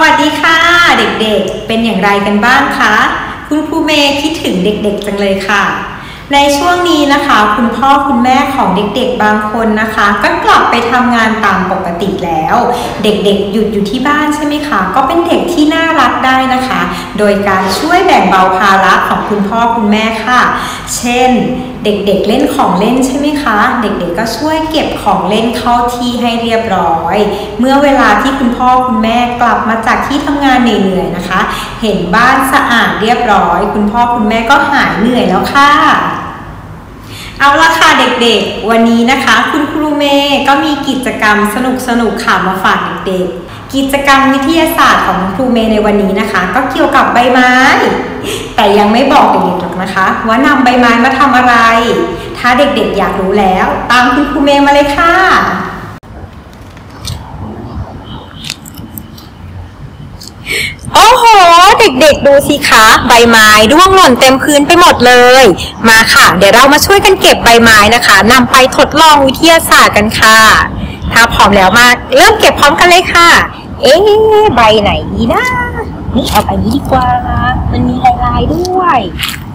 วัสดีค่ะ เด็กๆ เป็นอย่างไรกันบ้างคะคุณครูเมย์คิดถึงเด็กๆจังเลยค่ะ ในช่วงนี้นะคะ คุณพ่อคุณแม่ของเด็กๆบางคนนะคะ ก็กลับไปทำงานตามปกติแล้ว เด็กๆ หยุดอยู่ที่บ้านใช่ไหมคะ ก็เป็นเด็กที่น่ารักได้นะคะ โดยการช่วยแบ่งเบาภาระของคุณพ่อคุณแม่ค่ะ เช่น เด็กๆเล่นของเล่นใช่ไหมคะ เด็กๆก็ช่วยเก็บของเล่นเข้าที่ให้เรียบร้อย เมื่อเวลาที่คุณพ่อคุณแม่กลับมาจากที่ทำงานเหนื่อยๆนะคะ เห็นบ้านสะอาดเรียบร้อย คุณพ่อคุณแม่ก็หายเหนื่อยแล้วค่ะ เอาละค่ะเด็กๆ วันนี้นะคะ คุณครูเมย์ก็มีกิจกรรมสนุกๆค่ะมาฝากเด็กๆ กิจกรรมวิทยาศาสตร์ของคุณครูเมย์ในวันนี้นะคะ ก็เกี่ยวกับใบไม้ แต่ยังไม่บอกเด็กๆหรอกนะคะ ว่านำใบไม้มาทำอะไร ถ้าเด็กๆอยากรู้แล้ว ตามคุณครูเมย์มาเลยค่ะโอ้โห เด็กๆดูสิคะใบไม้ร่วงหล่นเต็มพื้นไปหมดเลย มาค่ะ เดี๋ยวเรามาช่วยกันเก็บใบไม้นะคะนำไปทดลองวิทยาศาสตร์กันค่ะ ถ้าพร้อมแล้วมาเริ่มเก็บพร้อมกันเลยค่ะ เอ๊ใบไหนดีนะนี่เอาใบนี้ดีกว่ามันมีลายๆด้วย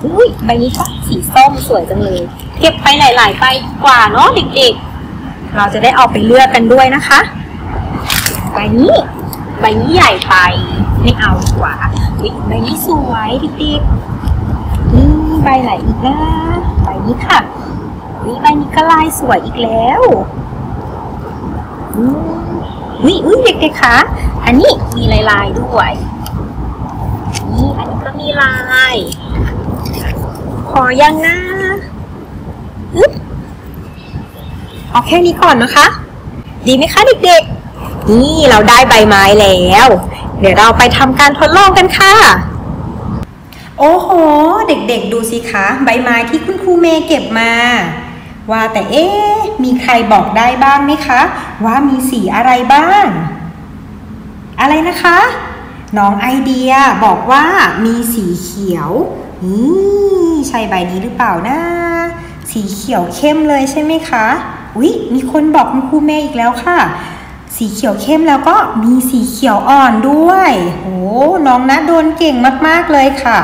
อุ้ยใบนี้ก็สีส้มสวยจังเลย เก็บไปหลายๆใบดีกว่าเนาะเด็กๆ เราจะได้เอาไปเลือกกันด้วยนะคะใบนี้ ใบนี้ใหญ่ไปไม่เอาดีกว่าใบนี้สวยเด็กๆนี่ใบไหนอีกนะใบนี้ค่ะนี่ใบนี้ก็ลายสวยอีกแล้วอุ้ยอุ้ยเด็กๆคะอันนี้มีลายลายๆด้วยนี่อันนี้ก็มีลายขอยังนะอึ๊บเอาแค่นี้ก่อนนะคะ ดีไหมคะเด็กๆ นี่เราได้ใบไม้แล้ว เดี๋ยวเราไปทำการทดลองกันค่ะ โอ้โห เด็กๆ ดูสิคะ ใบไม้ที่คุณครูเมย์เก็บมา ว่าแต่เอ๊มีใครบอกได้บ้างไหมคะ ว่ามีสีอะไรบ้าง อะไรนะคะ น้องไอเดียบอกว่ามีสีเขียวนี่ใช่ใบนี้หรือเปล่านะ สีเขียวเข้มเลยใช่ไหมคะ อุ๊ย มีคนบอกคุณครูเมย์อีกแล้วค่ะ สีเขียวเข้มแล้วก็มีสีเขียวอ่อนด้วยโอ้น้องนะโดนเก่งมากๆเลยค่ะ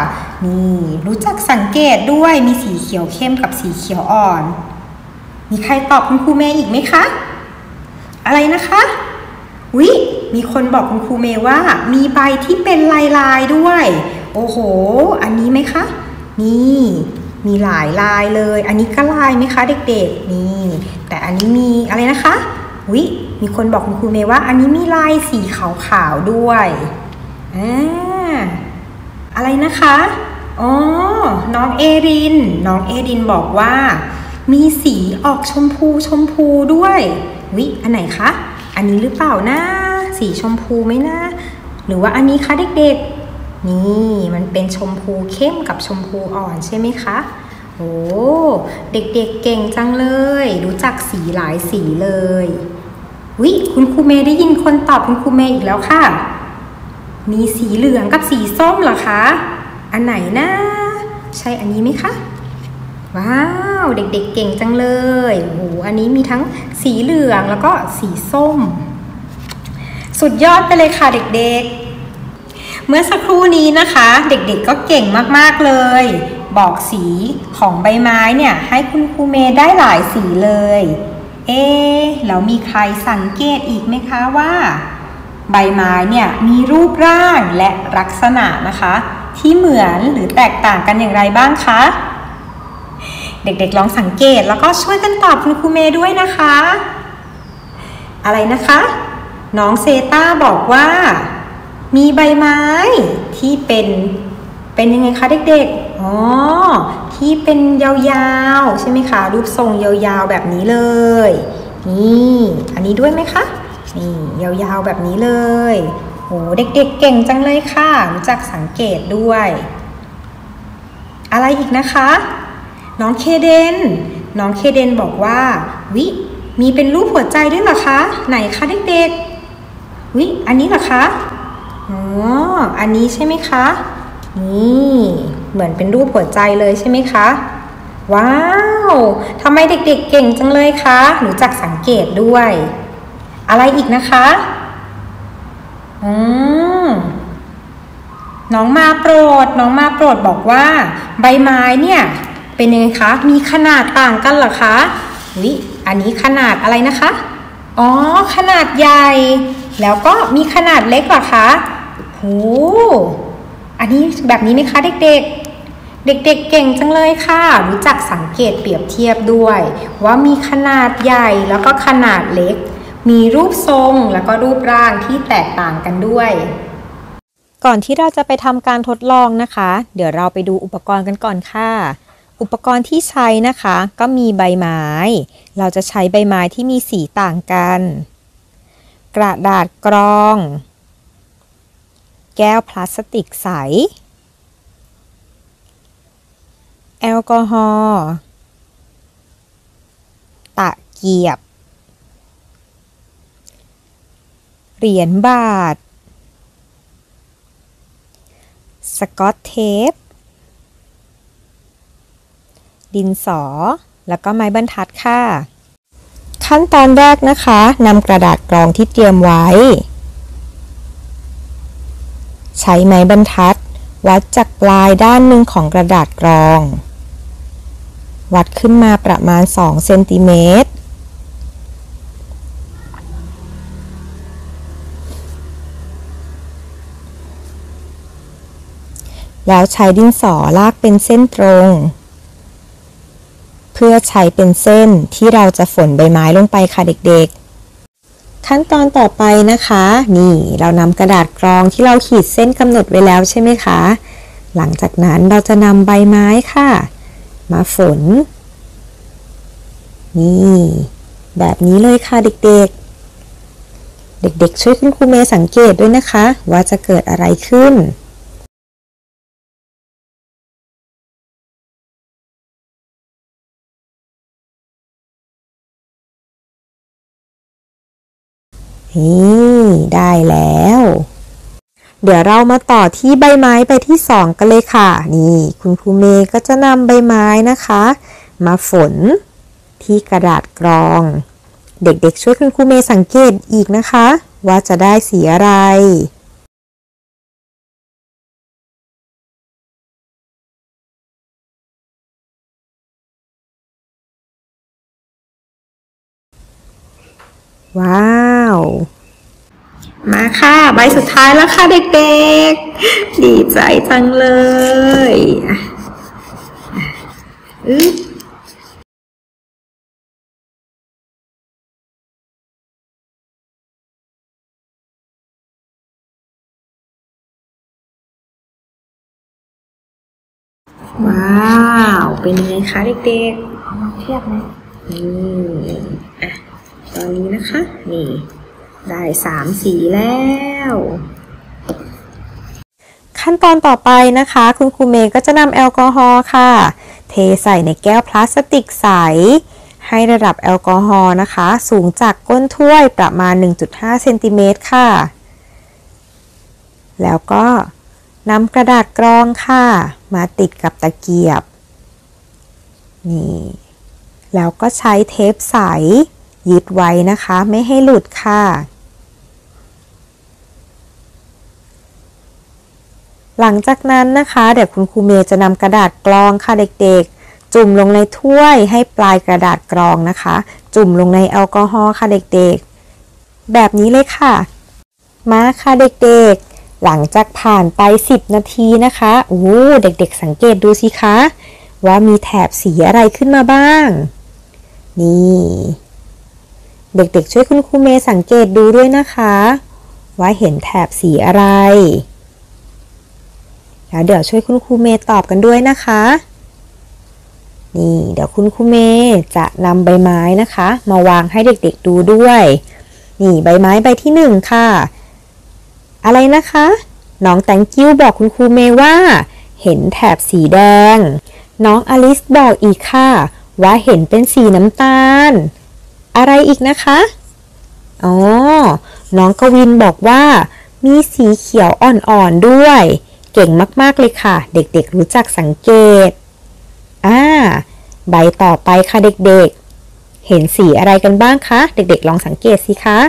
นี่รู้จักสังเกตด้วยมีสีเขียวเข้มกับสีเขียวอ่อน มีใครตอบคุณครูเมย์อีกไหมคะ อะไรนะคะวิมีคนบอกคุณครูเมย์ว่า มีใบที่เป็นลายลายๆด้วย โอ้โห อันนี้ไหมคะ นี่ มีหลายลายเลย อันนี้ก็ลายไหมคะเด็กๆ นี่ แต่อันนี้มีอะไรนะคะ วิ มีคนบอกคุณครูเมย์ว่า อันนี้มีลายสีขาวๆด้วยอ่าอะไรนะคะอ๋อน้องเอริน น้องเอรินบอกว่า มีสีออกชมพูชมพูด้วยวิอันไหนคะ อันนี้หรือเปล่านะ สีชมพูไหมนะ หรือว่าอันนี้คะเด็กๆ นี่มันเป็นชมพูเข้มกับชมพูอ่อนใช่ไหมคะโอ้เด็กๆเก่งจังเลย รู้จักสีหลายสีเลย วิคุณครูเมย์ได้ยินคนตอบคุณครูเมย์อีกแล้วค่ะ มีสีเหลืองกับสีส้มเหรอคะ อันไหนนะ ใช่อันนี้ไหมคะ ว้าว เด็กๆเก่งจังเลยโอ้โหอันนี้มีทั้งสีเหลืองแล้วก็สีส้ม สุดยอดไปเลยค่ะเด็กๆ เมื่อสักครู่นี้นะคะ เด็กๆก็เก่งมากๆเลย บอกสีของใบไม้เนี่ย ให้คุณครูเมย์ได้หลายสีเลย เอ๊ะแล้วมีใครสังเกตอีกไหมคะว่า ใบไม้เนี่ยมีรูปร่างและลักษณะนะคะ ที่เหมือนหรือแตกต่างกันอย่างไรบ้างคะ เด็กๆลองสังเกตแล้วก็ช่วยกันตอบคุณครูเมย์ด้วยนะคะ อะไรนะคะ น้องเซตาบอกว่า มีใบไม้ที่เป็นเป็นยังไงคะเด็กๆ อ๋อที่เป็นยาวๆ ใช่ไหมคะ รูปทรงยาวๆแบบนี้เลย นี่ อันนี้ด้วยไหมคะ นี่ ยาวๆแบบนี้เลยโหเด็กๆเก่งจังเลยค่ะรู้จักสังเกตด้วย อะไรอีกนะคะ น้องเคเดน น้องเคเดนบอกว่า วิ มีเป็นรูปหัวใจด้วยเหรอคะ ไหนคะเด็กๆ วิ อันนี้เหรอคะ อ๋อ อันนี้ใช่ไหมคะ นี่ เหมือนเป็นรูปหัวใจเลยใช่ไหมคะ ว้าวทำไมเด็กๆเก่งจังเลยคะรู้จักสังเกตด้วย อะไรอีกนะคะอืมน้องมาโปรด น้องมาโปรดบอกว่า ใบไม้เนี่ย เป็นยังไงคะ มีขนาดต่างกันเหรอคะวิอันนี้ขนาดอะไรนะคะ อ๋อ ขนาดใหญ่ แล้วก็มีขนาดเล็กเหรอคะโหอันนี้แบบนี้ไหมคะเด็กๆ เด็กๆเเก่งจังเลยค่ะ รู้จักสังเกตเปรียบเทียบด้วย ว่ามีขนาดใหญ่แล้วก็ขนาดเล็ก มีรูปทรงแล้วก็รูปร่างที่แตกต่างกันด้วย ก่อนที่เราจะไปทำการทดลองนะคะ เดี๋ยวเราไปดูอุปกรณ์กันก่อนค่ะ อุปกรณ์ที่ใช้นะคะ ก็มีใบไม้ เราจะใช้ใบไม้ที่มีสีต่างกัน กระดาษกรอง แก้วพลาสติกใส แอลกอฮอล์ตะเกียบ เหรียญบาท สกอตเทป ดินสอ แล้วก็ไม้บรรทัดค่ะ ขั้นตอนแรกนะคะนำกระดาษกรองที่เตรียมไว้ ใช้ไม้บรรทัด วัดจากปลายด้านหนึ่งของกระดาษกรอง วัดขึ้นมาประมาณ 2 เซนติเมตร แล้วใช้ดินสอลากเป็นเส้นตรง เพื่อใช้เป็นเส้นที่เราจะฝนใบไม้ลงไปค่ะเด็กๆขั้นตอนต่อไปนะคะ นี่เรานำกระดาษกรองที่เราขีดเส้นกำหนดไว้แล้วใช่ไหมคะ หลังจากนั้นเราจะนำใบไม้ค่ะ มาฝน นี่ แบบนี้เลยค่ะเด็กๆ เด็กๆ ช่วยคุณครูเมย์สังเกตด้วยนะคะ ว่าจะเกิดอะไรขึ้นนี่ได้แล้ว เดี๋ยวเรามาต่อที่ใบไม้ไปที่สองกันเลยค่ะ นี่ คุณครูเมย์ก็จะนำใบไม้นะคะ มาฝนที่กระดาษกรอง เด็กๆช่วยคุณครูเมย์สังเกตอีกนะคะ ว่าจะได้สีอะไรว้าวมา ค่ะ ใบสุดท้ายแล้วค่ะเด็กๆ ดีใจจังเลยอึ๊บว้าว เป็นยังไงคะเด็กๆเทียบไหมนี่อะ ตอนนี้นะคะ นี่ ได้สามสีแล้ว ขั้นตอนต่อไปนะคะ คุณครูเมย์ก็จะนำแอลกอฮอล์ค่ะ เทใส่ในแก้วพลาสติกใส ให้ระดับแอลกอฮอล์นะคะ สูงจากก้นถ้วยประมาณ 1.5เซนติเมตรค่ะ แล้วก็นำกระดาษกรองค่ะ มาติดกับตะเกียบ นี่ แล้วก็ใช้เทปใสยึดไว้นะคะ ไม่ให้หลุดค่ะ หลังจากนั้นนะคะ เดี๋ยวคุณครูเมย์จะนำกระดาษกรองค่ะเด็กๆ จุ่มลงในถ้วยให้ปลายกระดาษกรองนะคะ จุ่มลงในแอลกอฮอล์ค่ะเด็กๆ แบบนี้เลยค่ะ มาค่ะเด็กๆ หลังจากผ่านไป 10 นาทีนะคะโอ้เด็กๆ สังเกตดูสิคะ ว่ามีแถบสีอะไรขึ้นมาบ้าง นี่ เด็กๆ ช่วยคุณครูเมย์สังเกตดูด้วยนะคะ ว่าเห็นแถบสีอะไร แล้วเดี๋ยวช่วยคุณครูเมย์ตอบกันด้วยนะคะ นี่เดี๋ยวคุณครูเมย์จะนำใบไม้นะคะ มาวางให้เด็กๆดูด้วย นี่ใบไม้ใบที่หนึ่งค่ะ อะไรนะคะน้องแตงกิ้วบอกคุณครูเมย์ว่า เห็นแถบสีแดง น้องอลิสบอกอีกค่ะ ว่าเห็นเป็นสีน้ำตาล อะไรอีกนะคะ อ๋อ น้องกวินบอกว่า มีสีเขียวอ่อนๆด้วย เก่งมากๆเลยค่ะ เด็กๆรู้จักสังเกต อ่า ใบต่อไปค่ะเด็กๆ เห็นสีอะไรกันบ้างคะ เด็กๆ ลองสังเกตสิคะ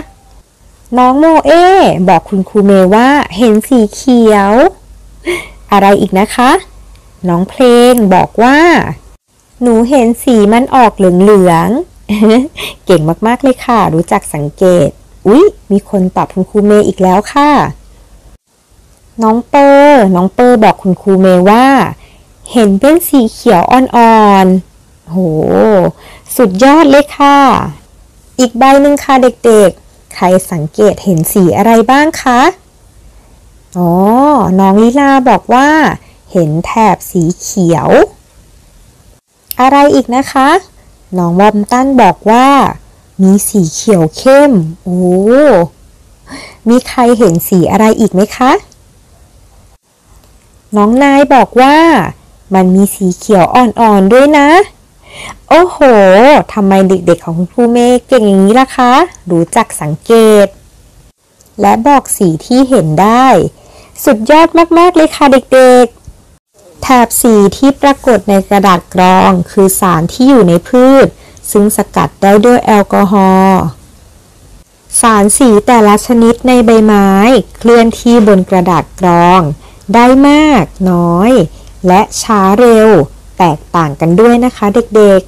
น้องโมเอ บอกคุณครูเมย์ว่า เห็นสีเขียว อะไรอีกนะคะ น้องเพลงบอกว่า หนูเห็นสีมันออกเหลืองๆ เก่งมากๆเลยค่ะ รู้จักสังเกต อุ๊ย มีคนตอบคุณครูเมย์อีกแล้วค่ะ น้องเปอร์น้องเปอร์บอกคุณครูเมย์ว่า เห็นเป็นสีเขียวอ่อนๆ โห สุดยอดเลยค่ะ อีกใบหนึ่งค่ะเด็กๆ ใครสังเกตเห็นสีอะไรบ้างคะ อ๋อ น้องลิลาบอกว่า เห็นแถบสีเขียว อะไรอีกนะคะ น้องวอมตันบอกว่า มีสีเขียวเข้ม โอ้ มีใครเห็นสีอะไรอีกไหมคะ น้องนายบอกว่า มันมีสีเขียวอ่อนๆด้วยนะ โอ้โหทำไมเด็กๆของคุณครูเมย์เก่งอย่างนี้ล่ะคะ รู้จักสังเกต และบอกสีที่เห็นได้ สุดยอดมากๆเลยค่ะเด็กๆ แถบสีที่ปรากฏในกระดาษกรองคือสารที่อยู่ในพืช ซึ่งสกัดได้ด้วยแอลกอฮอล์สารสีแต่ละชนิดในใบไม้ เคลื่อนที่บนกระดาษกรอง ได้มาก น้อย และช้าเร็ว แตกต่างกันด้วยนะคะเด็ก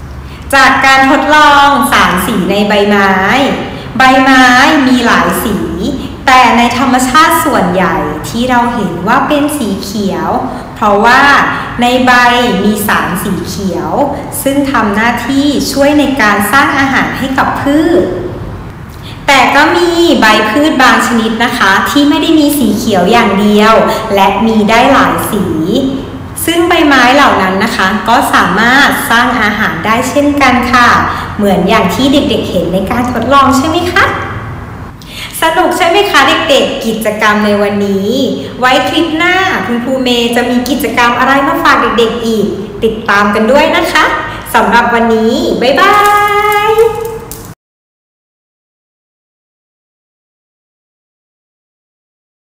ๆ จากการทดลองสารสีในใบไม้ ใบไม้มีหลายสี แต่ในธรรมชาติส่วนใหญ่ที่เราเห็นว่าเป็นสีเขียว เพราะว่าในใบมีสารสีเขียว ซึ่งทำหน้าที่ช่วยในการสร้างอาหารให้กับพืช แต่ก็มีใบพืชบางชนิดนะคะ ที่ไม่ได้มีสีเขียวอย่างเดียว และมีได้หลายสี ซึ่งใบไม้เหล่านั้นนะคะ ก็สามารถสร้างอาหารได้เช่นกันค่ะ เหมือนอย่างที่เด็กๆ เห็นในการทดลองใช่ไหมคะสนุกใช่ไหมคะเด็กๆ กิจกรรมในวันนี้ ไว้คลิปหน้าคุณครูเมย์จะมีกิจกรรมอะไรมาฝากเด็กๆอีก ติดตามกันด้วยนะคะสำหรับวันนี้ บ๊ายบาย